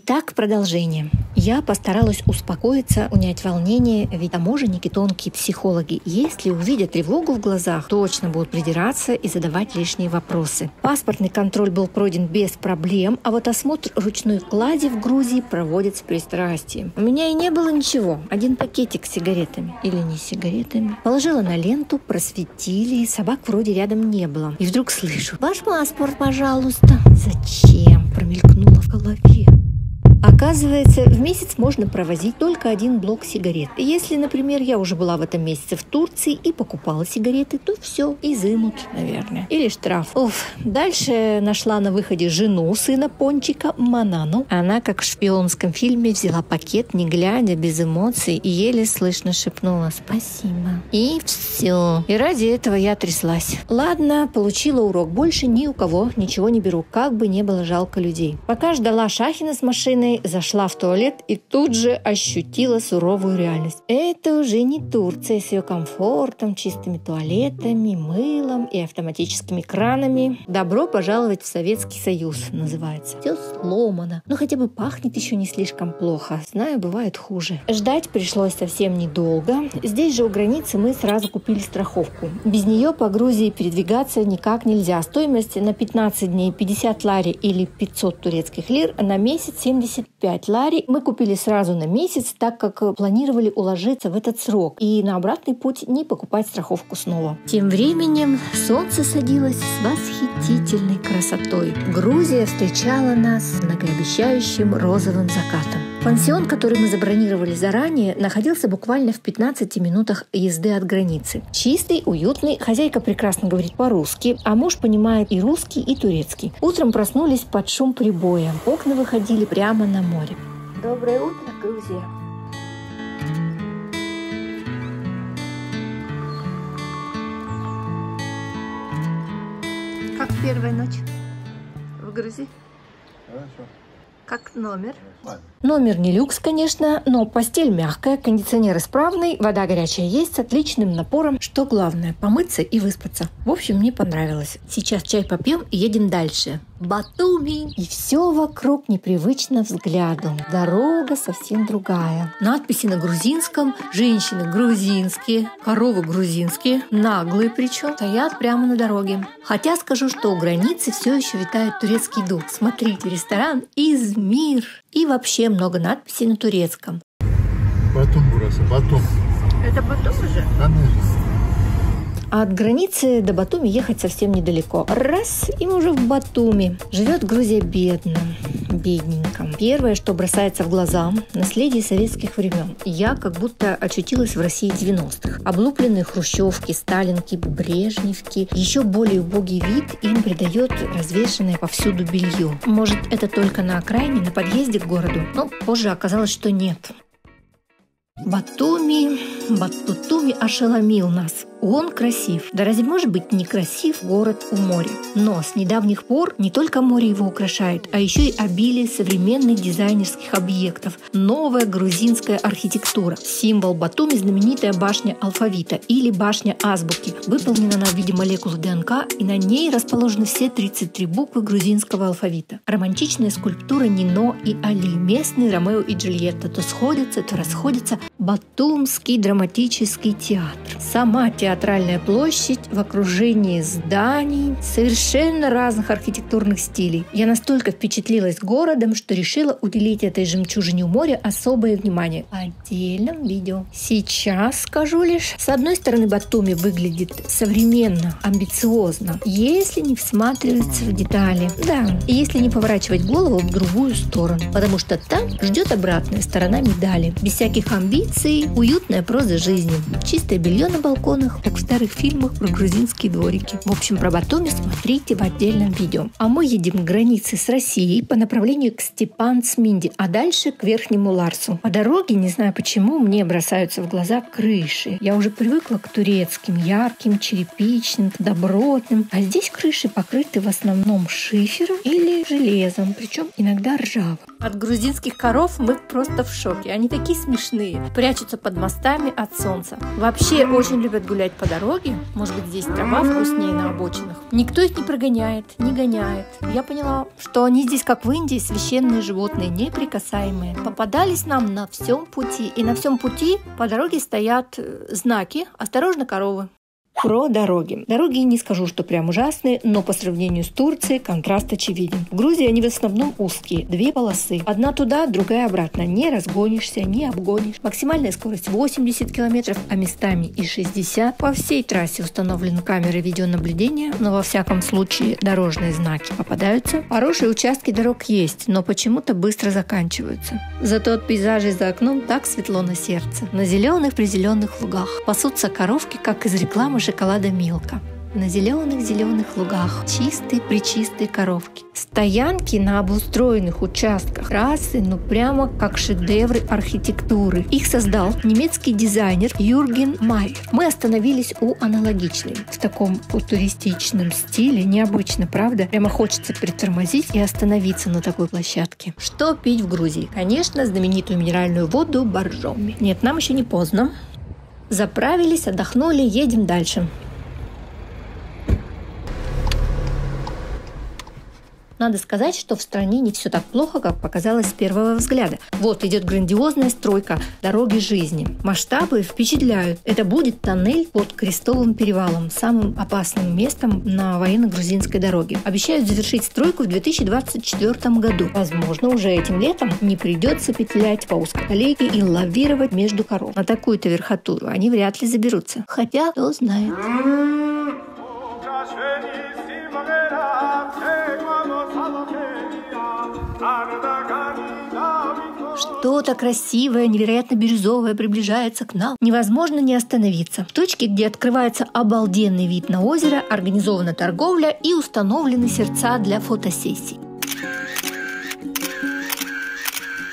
Итак, продолжение. Я постаралась успокоиться, унять волнение, ведь таможенники тонкие психологи. Если увидят тревогу в глазах, точно будут придираться и задавать лишние вопросы. Паспортный контроль был пройден без проблем, а вот осмотр ручной клади в Грузии проводится с пристрастием. У меня и не было ничего. Один пакетик с сигаретами. Или не сигаретами. Положила на ленту, просветили, собак вроде рядом не было. И вдруг слышу «Ваш паспорт, пожалуйста». Зачем? Промелькнуло в голове. Оказывается, в месяц можно провозить только один блок сигарет. Если, например, я уже была в этом месяце в Турции и покупала сигареты, то все, изымут, наверное. Или штраф. Уф. Дальше нашла на выходе жену сына Пончика, Манану. Она, как в шпионском фильме, взяла пакет, не глядя, без эмоций, и еле слышно шепнула «Спасибо». И все. И ради этого я тряслась. Ладно, получила урок. Больше ни у кого ничего не беру, как бы не было жалко людей. Пока ждала Шахина с машиной, зашла в туалет и тут же ощутила суровую реальность. Это уже не Турция с ее комфортом, чистыми туалетами, мылом и автоматическими кранами. Добро пожаловать в Советский Союз называется. Все сломано, но хотя бы пахнет еще не слишком плохо. Знаю, бывает хуже. Ждать пришлось совсем недолго. Здесь же у границы мы сразу купили страховку. Без нее по Грузии передвигаться никак нельзя. Стоимость на 15 дней 50 лари или 500 турецких лир, на месяц 70 75 лари мы купили сразу на месяц, так как планировали уложиться в этот срок и на обратный путь не покупать страховку снова. Тем временем солнце садилось с восхитительной красотой. Грузия встречала нас многообещающим розовым закатом. Пансион, который мы забронировали заранее, находился буквально в 15 минутах езды от границы. Чистый, уютный, хозяйка прекрасно говорит по-русски, а муж понимает и русский, и турецкий. Утром проснулись под шум прибоя. Окна выходили прямо на море. Доброе утро, Грузия! Как первая ночь в Грузии? Хорошо. Как номер? Номер не люкс, конечно, но постель мягкая, кондиционер исправный, вода горячая есть с отличным напором. Что главное, помыться и выспаться. В общем, мне понравилось. Сейчас чай попьем и едем дальше. Батуми. И все вокруг непривычно взгляду. Дорога совсем другая. Надписи на грузинском. Женщины грузинские. Коровы грузинские. Наглые причем. Стоят прямо на дороге. Хотя скажу, что у границы все еще витает турецкий дух. Смотрите, ресторан Измир. И вообще много надписей на турецком. Батум burası. Батум. Это Батум уже? Конечно. А от границы до Батуми ехать совсем недалеко. Раз, и мы уже в Батуми. Живет Грузия бедно, бедненько. Первое, что бросается в глаза – наследие советских времен. Я как будто очутилась в России 90-х. Облупленные хрущевки, сталинки, брежневки. Еще более убогий вид им придает развешенное повсюду белье. Может, это только на окраине, на подъезде к городу? Но позже оказалось, что нет. Батуми, Батутуми ошеломил нас. Он красив. Да разве может быть некрасив город у моря? Но с недавних пор не только море его украшает, а еще и обилие современных дизайнерских объектов. Новая грузинская архитектура. Символ Батуми – знаменитая башня алфавита или башня азбуки. Выполнена она в виде молекулы ДНК, и на ней расположены все 33 буквы грузинского алфавита. Романтичная скульптура Нино и Али. Местные Ромео и Джульетта то сходятся, то расходятся. Батумский драматический театр. Сама театр театральная площадь в окружении зданий совершенно разных архитектурных стилей. Я настолько впечатлилась городом, что решила уделить этой жемчужине у моря особое внимание отдельном видео. Сейчас скажу лишь, с одной стороны Батуми выглядит современно, амбициозно, если не всматриваться в детали. Да, и если не поворачивать голову в другую сторону, потому что там ждет обратная сторона медали. Без всяких амбиций, уютная проза жизни, чистое белье на балконах, как в старых фильмах про грузинские дворики. В общем, про Батуми смотрите в отдельном видео. А мы едем к границе с Россией по направлению к Степан-Сминди, а дальше к Верхнему Ларсу. По дороге, не знаю почему, мне бросаются в глаза крыши. Я уже привыкла к турецким, ярким, черепичным, добротным. А здесь крыши покрыты в основном шифером или железом, причем иногда ржавым. От грузинских коров мы просто в шоке. Они такие смешные. Прячутся под мостами от солнца. Вообще очень любят гулять по дороге. Может быть, здесь трава вкуснее на обочинах. Никто их не прогоняет, не гоняет. Я поняла, что они здесь, как в Индии, священные животные, неприкасаемые. Попадались нам на всем пути. И на всем пути по дороге стоят э, знаки «Осторожно, коровы». Про дороги. Дороги не скажу, что прям ужасные, но по сравнению с Турцией контраст очевиден. В Грузии они в основном узкие, две полосы. Одна туда, другая обратно. Не разгонишься, не обгонишь. Максимальная скорость 80 км, а местами и 60. По всей трассе установлены камеры видеонаблюдения, но во всяком случае дорожные знаки попадаются. Хорошие участки дорог есть, но почему-то быстро заканчиваются. Зато от пейзажей за окном так светло на сердце. На зеленых призеленных лугах пасутся коровки, как из рекламы шоколада Милка. На зеленых-зеленых лугах чистые причистые коровки. Стоянки на обустроенных участках трассы, ну прямо как шедевры архитектуры. Их создал немецкий дизайнер Юрген Майер. Мы остановились у аналогичной. В таком футуристичном стиле, необычно, правда? Прямо хочется притормозить и остановиться на такой площадке. Что пить в Грузии? Конечно, знаменитую минеральную воду Боржоми. Нет, нам еще не поздно. Заправились, отдохнули, едем дальше. Надо сказать, что в стране не все так плохо, как показалось с первого взгляда. Вот идет грандиозная стройка дороги жизни. Масштабы впечатляют. Это будет тоннель под Крестовым перевалом, самым опасным местом на военно-грузинской дороге. Обещают завершить стройку в 2024 году. Возможно, уже этим летом не придется петлять по узкоколейке и лавировать между коров. На такую-то верхотуру они вряд ли заберутся. Хотя, кто знает. Что-то красивое, невероятно бирюзовое приближается к нам. Невозможно не остановиться. В точке, где открывается обалденный вид на озеро, организована торговля и установлены сердца для фотосессий.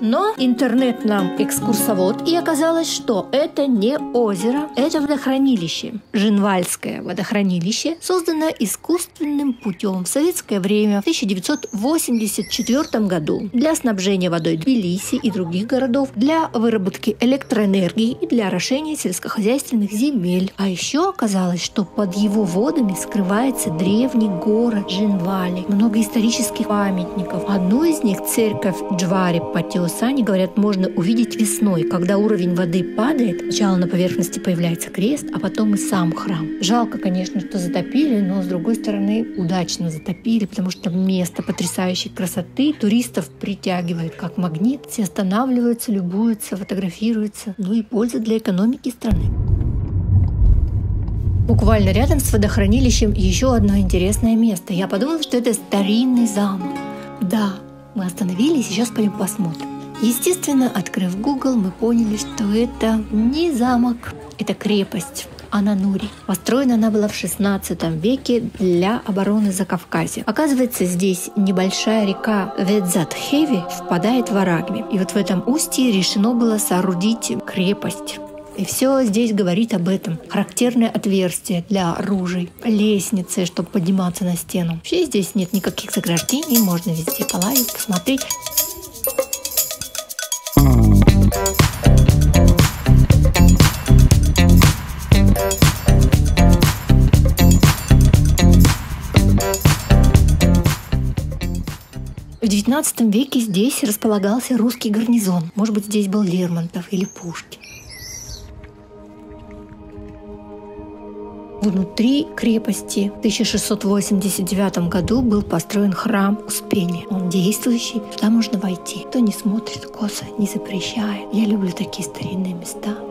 Но интернет нам экскурсовод, и оказалось, что это не озеро, это водохранилище. Жинвальское водохранилище, созданное искусственным путем в советское время в 1984 году для снабжения водой Тбилиси и других городов, для выработки электроэнергии и для орошения сельскохозяйственных земель. А еще оказалось, что под его водами скрывается древний город Жинвали, много исторических памятников. Одну из них, церковь Джвари Патио Сани, говорят, можно увидеть весной, когда уровень воды падает. Сначала на поверхности появляется крест, а потом и сам храм. Жалко, конечно, что затопили, но с другой стороны удачно затопили, потому что место потрясающей красоты туристов притягивает как магнит. Все останавливаются, любуются, фотографируются. Ну и польза для экономики страны. Буквально рядом с водохранилищем еще одно интересное место. Я подумала, что это старинный замок. Да, мы остановились, сейчас пойдем посмотрим. Естественно, открыв Google, мы поняли, что это не замок, это крепость. Ананури. Построена она была в 16 веке для обороны Закавказья. Оказывается, здесь небольшая река Ведзатхеви впадает в Арагми. И вот в этом устье решено было соорудить крепость. И все здесь говорит об этом. Характерное отверстие для оружий, лестницы, чтобы подниматься на стену. Вообще здесь нет никаких заграждений, можно везде полазить, посмотреть. XIX веке здесь располагался русский гарнизон. Может быть, здесь был Лермонтов или Пушкин. Внутри крепости в 1689 году был построен храм Успения. Он действующий, туда можно войти. Кто не смотрит косо, не запрещает. Я люблю такие старинные места.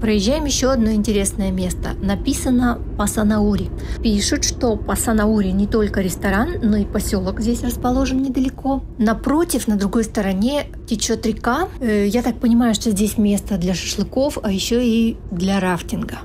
Проезжаем еще одно интересное место. Написано Пасанаури. Пишут, что Пасанаури не только ресторан, но и поселок здесь расположен недалеко. Напротив, на другой стороне течет река. Э, я так понимаю, что здесь место для шашлыков, а еще и для рафтинга.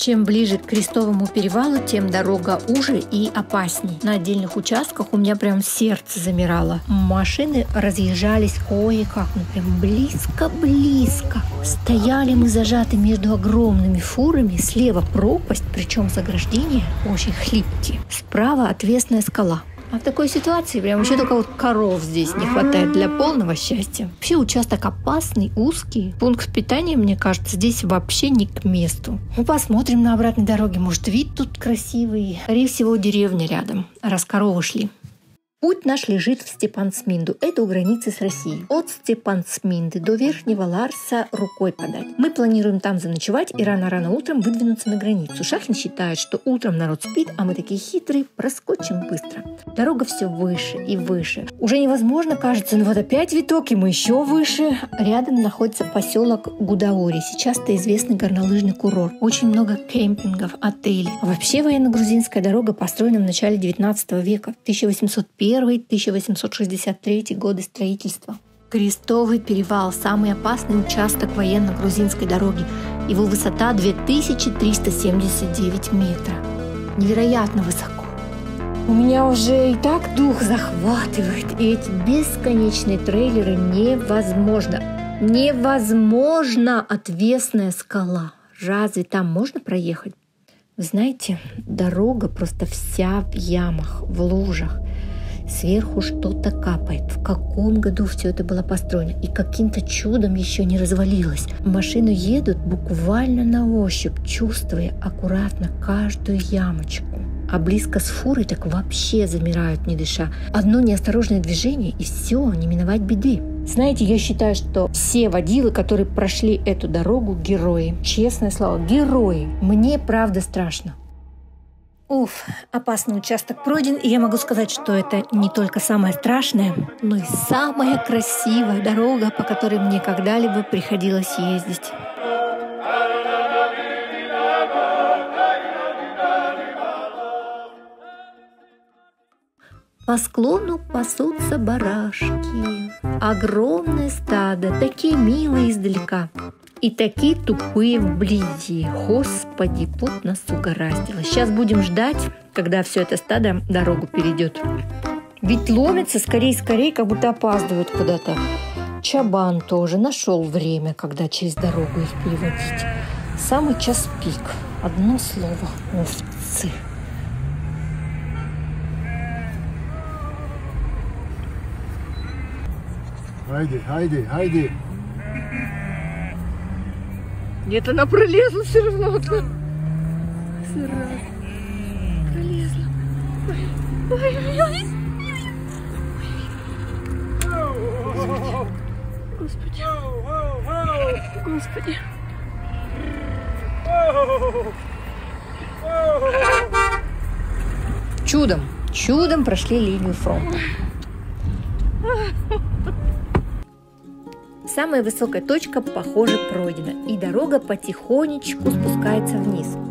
Чем ближе к Крестовому перевалу, тем дорога уже и опасней. На отдельных участках у меня прям сердце замирало. Машины разъезжались кое-как, ну прям близко-близко. Стояли мы зажаты между огромными фурами, слева пропасть, причем заграждение очень хлипкие. Справа отвесная скала. А в такой ситуации прям вообще только вот коров здесь не хватает для полного счастья. Вообще участок опасный, узкий. Пункт питания, мне кажется, здесь вообще не к месту. Ну, посмотрим на обратной дороге. Может, вид тут красивый. Скорее всего, деревня рядом, раз коровы шли. Путь наш лежит в Степансминду. Это у границы с Россией. От Степансминды до Верхнего Ларса рукой подать. Мы планируем там заночевать и рано-рано утром выдвинуться на границу. Шахин считает, что утром народ спит, а мы такие хитрые, проскочим быстро. Дорога все выше и выше. Уже невозможно, кажется, но вот опять виток, и мы еще выше. Рядом находится поселок Гудаури. Сейчас это известный горнолыжный курорт. Очень много кемпингов, отелей. Вообще военно-грузинская дорога построена в начале 19 века, 1801 1863 годы строительства. Крестовый перевал – самый опасный участок военно-грузинской дороги. Его высота 2379 метров. Невероятно высоко. У меня уже и так дух захватывает, и эти бесконечные трейлеры невозможно. Невозможно отвесная скала. Разве там можно проехать? Вы знаете, дорога просто вся в ямах, в лужах – Сверху что-то капает. В каком году все это было построено? И каким-то чудом еще не развалилось. Машины едут буквально на ощупь, чувствуя аккуратно каждую ямочку. А близко с фурой так вообще замирают, не дыша. Одно неосторожное движение, и все, не миновать беды. Знаете, я считаю, что все водилы, которые прошли эту дорогу, герои. Честное слово, герои. Мне правда страшно. Уф, опасный участок пройден, и я могу сказать, что это не только самое страшное, но и самая красивая дорога, по которой мне когда-либо приходилось ездить. По склону пасутся барашки. Огромное стадо, такие милые издалека. И такие тупые вблизи. Господи, путь нас угораздило. Сейчас будем ждать, когда все это стадо дорогу перейдет. Ведь ломятся скорее-скорее, как будто опаздывают куда-то. Чабан тоже нашел время, когда через дорогу их переводить. Самый час пик. Одно слово – овцы. Хайди, хайди, хайди. Нет, она пролезла все равно. Сыра. Пролезла. Ой, ой, ой. Господи. Господи. Чудом, чудом прошли линию фронта. Самая высокая точка, похоже, пройдена, и дорога потихонечку спускается вниз.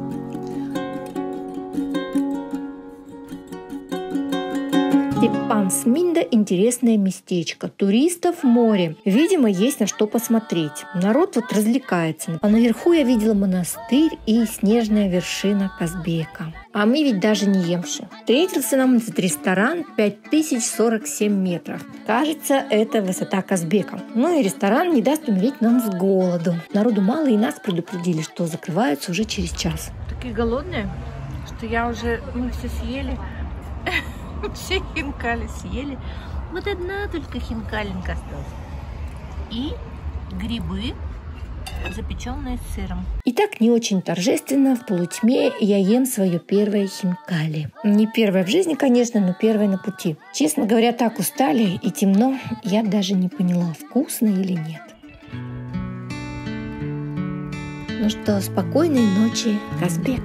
Степансминда – интересное местечко. Туристов море. Видимо, есть на что посмотреть. Народ вот развлекается. А наверху я видела монастырь и снежная вершина Казбека. А мы ведь даже не емши. Встретился нам этот ресторан 5047 метров. Кажется, это высота Казбека. Ну и ресторан не даст умереть нам с голоду. Народу мало, и нас предупредили, что закрываются уже через час. Такие голодные, что я уже... Мы все съели. Все хинкали съели. Вот одна только хинкаленька осталась. И грибы, запеченные с сыром. И так не очень торжественно, в полутьме я ем свое первое хинкали. Не первое в жизни, конечно, но первое на пути. Честно говоря, так устали и темно, я даже не поняла, вкусно или нет. Ну что, спокойной ночи, Казбек.